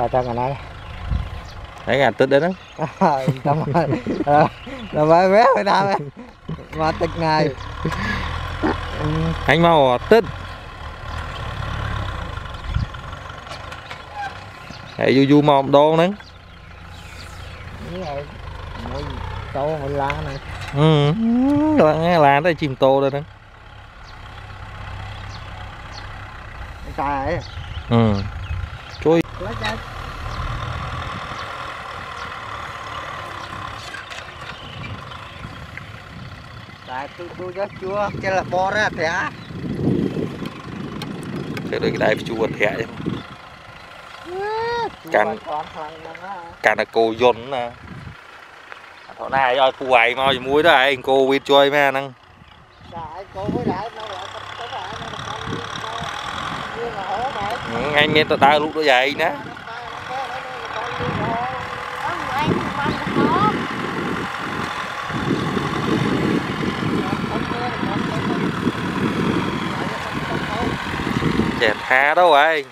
giờ cho ngày nay thấy ngàn tích đến đó cảm ơn. Ờ, là mới bé phải nào ấy mà tịch ngày. Anh mau tích Hãy du du như vậy mỗi tô mỗi lá này. Ừ, nghe là đây chim tô đây nè. Cái ấy. Ừ cho tại tôi tôi rất chua cái là bo ra thẻ. Thế đây cái đáy chua thẻ chứ. Là cô dồn nè. Thọ này rồi phụ ấy mà muối đó anh cô biết chơi mà năng. Đại cô với đại nó lại có có đại nó là con như là hổ đại. Ừ, anh nghe tao tao lúc đó vậy nè. Chẹt ha đâu anh